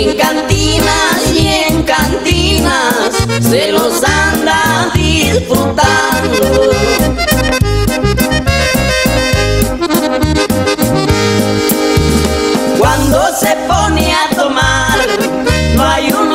En cantinas y en cantinas se los anda disfrutando. Cuando se pone a tomar, no hay uno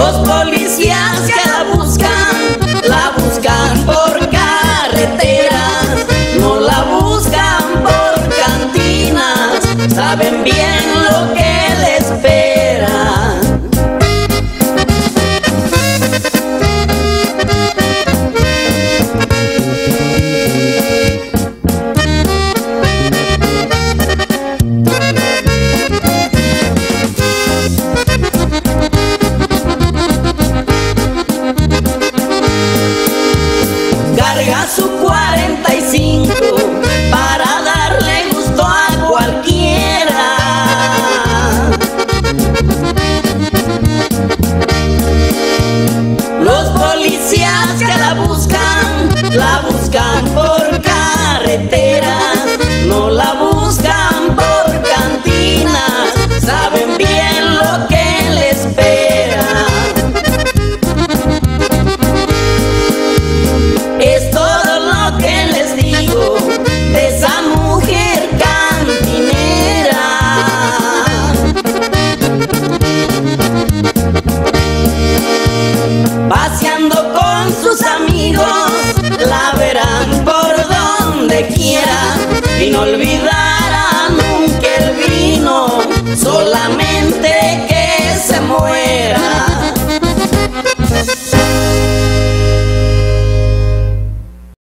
Los policías que la buscan, la buscan por carreteras, no la buscan por cantinas, saben bien muera.